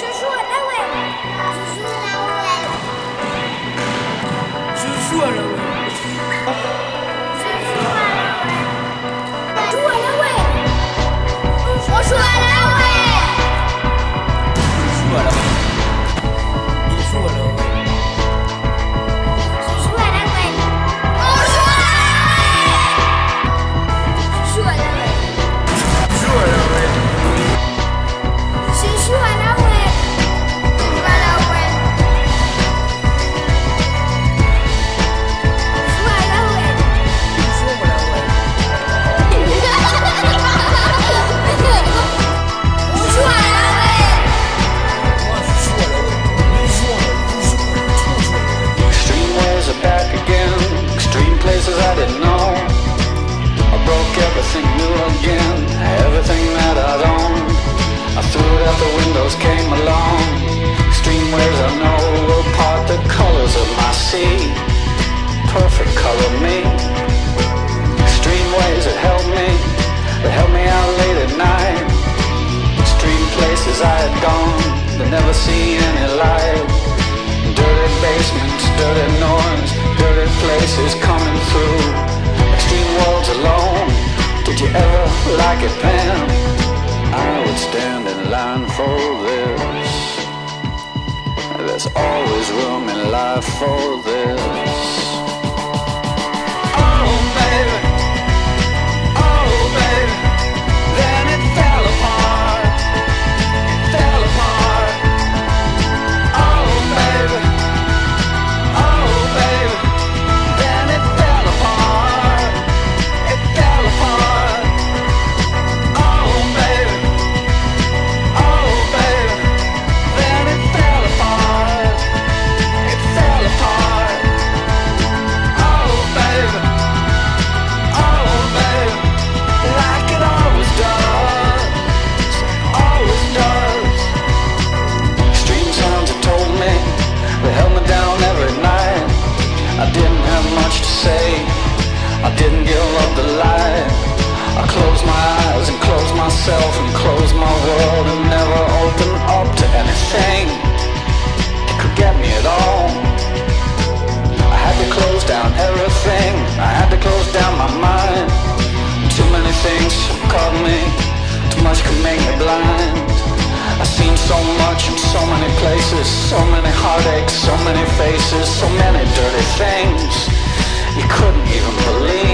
Je joue à la web. Je joue à la web. Je joue à la web. at dawn They never see any light. Dirty basements, dirty noise Dirty places coming through. Extreme worlds alone Did you ever like it, Pam? I would stand in line for this. There's always room in life for this. me. Too much can make me blind. I've seen so much in so many places. So many heartaches, so many faces. So many dirty things. You couldn't even believe.